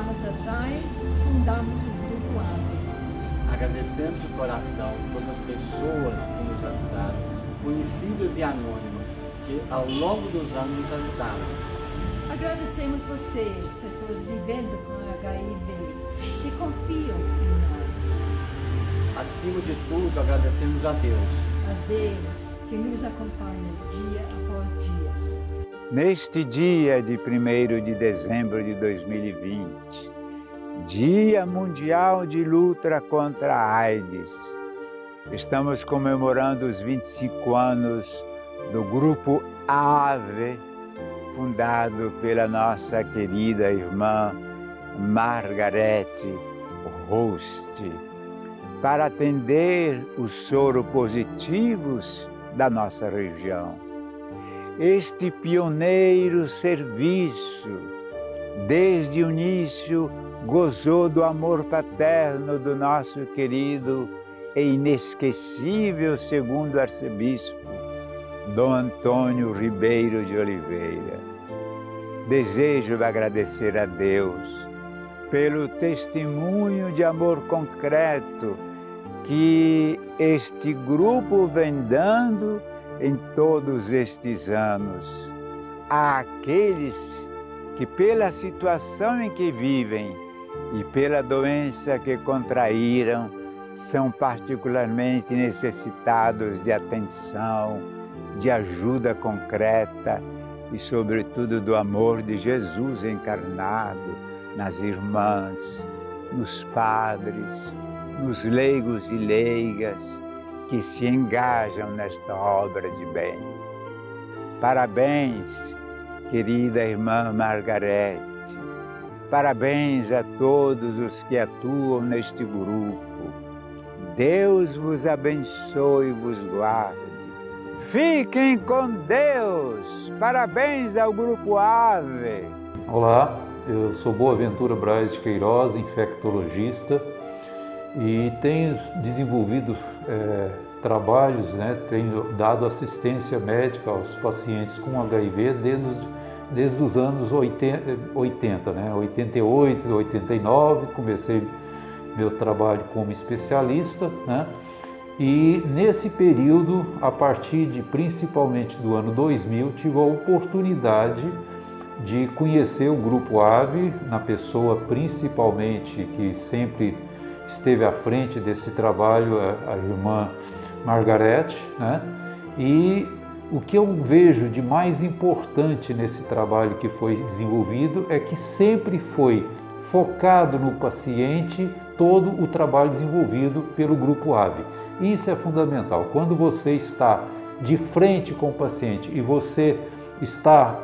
anos atrás, fundamos o Grupo AVE. Agradecemos de coração todas as pessoas que nos ajudaram, conhecidas e anônimas, que ao longo dos anos nos ajudaram. Agradecemos vocês, pessoas vivendo com HIV, que confiam em nós. Acima de tudo, agradecemos a Deus. A Deus que nos acompanha dia após dia. Neste dia de 1 de dezembro de 2020, Dia Mundial de Luta contra a AIDS, estamos comemorando os 25 anos do Grupo AVE, fundado pela nossa querida irmã Margarete Rost, para atender os soropositivos da nossa região. Este pioneiro serviço, desde o início, gozou do amor paterno do nosso querido e inesquecível segundo arcebispo, Dom Antônio Ribeiro de Oliveira. Desejo agradecer a Deus pelo testemunho de amor concreto que este grupo vem dando em todos estes anos. Àqueles que, pela situação em que vivem e pela doença que contraíram, são particularmente necessitados de atenção, de ajuda concreta e, sobretudo, do amor de Jesus encarnado nas irmãs, nos padres, nos leigos e leigas que se engajam nesta obra de bem. Parabéns, querida irmã Margarete. Parabéns a todos os que atuam neste grupo. Deus vos abençoe e vos guarde. Fiquem com Deus. Parabéns ao Grupo AVE. Olá, eu sou Boaventura Braz de Queiroz, infectologista, e tenho desenvolvido é, trabalhos, né, tenho dado assistência médica aos pacientes com HIV desde, desde os anos 80, 80 né, 88, 89, comecei meu trabalho como especialista, né, e nesse período, a partir de principalmente do ano 2000, tive a oportunidade de conhecer o Grupo AVE, na pessoa principalmente que sempre esteve à frente desse trabalho, a, irmã Margarete, né? E o que eu vejo de mais importante nesse trabalho que foi desenvolvido é que sempre foi focado no paciente todo o trabalho desenvolvido pelo Grupo AVE. Isso é fundamental. Quando você está de frente com o paciente e você está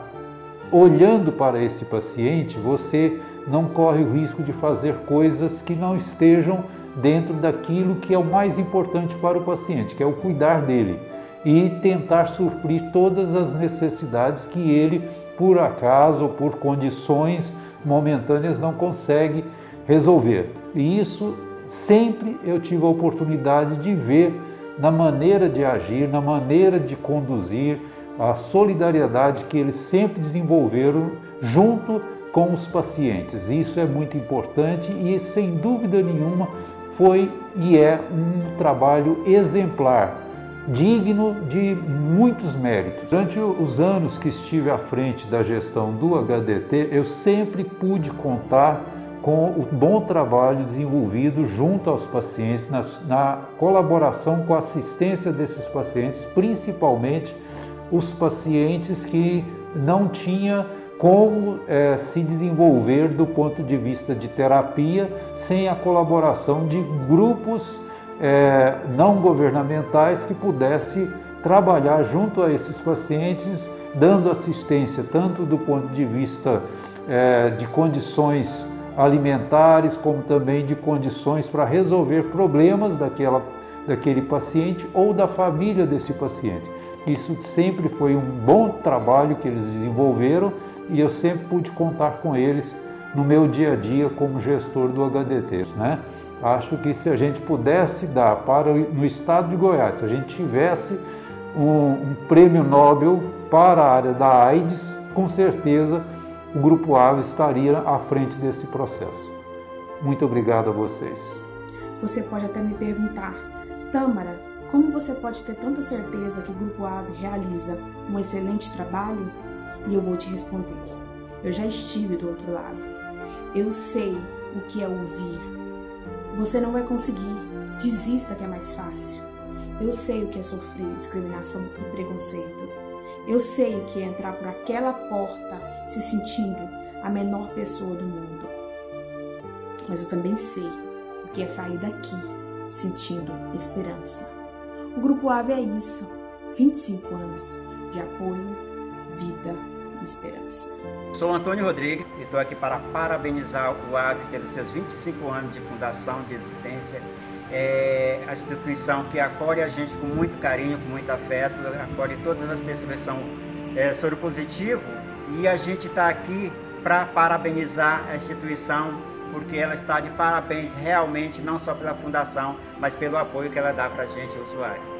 olhando para esse paciente, você não corre o risco de fazer coisas que não estejam dentro daquilo que é o mais importante para o paciente, que é o cuidar dele e tentar suprir todas as necessidades que ele, por acaso ou por condições momentâneas, não consegue resolver. E isso sempre eu tive a oportunidade de ver na maneira de agir, na maneira de conduzir, a solidariedade que eles sempre desenvolveram junto com os pacientes. Isso é muito importante e, sem dúvida nenhuma, foi e é um trabalho exemplar, digno de muitos méritos. Durante os anos que estive à frente da gestão do HDT, eu sempre pude contar com o bom trabalho desenvolvido junto aos pacientes, na, na colaboração com a assistência desses pacientes, principalmente os pacientes que não tinham como é, se desenvolver do ponto de vista de terapia sem a colaboração de grupos é, não governamentais que pudesse trabalhar junto a esses pacientes, dando assistência tanto do ponto de vista é, de condições alimentares, como também de condições para resolver problemas daquela, daquele paciente ou da família desse paciente. Isso sempre foi um bom trabalho que eles desenvolveram e eu sempre pude contar com eles no meu dia a dia como gestor do HDT. Né? Acho que se a gente pudesse dar para no estado de Goiás, se a gente tivesse um, um prêmio Nobel para a área da AIDS, com certeza o Grupo AVE estaria à frente desse processo. Muito obrigado a vocês. Você pode até me perguntar, Tâmara, como você pode ter tanta certeza que o Grupo AVE realiza um excelente trabalho? E eu vou te responder. Eu já estive do outro lado. Eu sei o que é ouvir. Você não vai conseguir. Desista que é mais fácil. Eu sei o que é sofrer discriminação e preconceito. Eu sei o que é entrar por aquela porta se sentindo a menor pessoa do mundo. Mas eu também sei o que é sair daqui sentindo esperança. O Grupo AVE é isso: 25 anos de apoio, vida esperança. Sou Antônio Rodrigues e estou aqui para parabenizar o AVE pelos seus 25 anos de fundação, de existência. É a instituição que acolhe a gente com muito carinho, com muito afeto, acolhe todas as pessoas que são é, soro positivo e a gente está aqui para parabenizar a instituição porque ela está de parabéns realmente, não só pela fundação, mas pelo apoio que ela dá para a gente, usuário.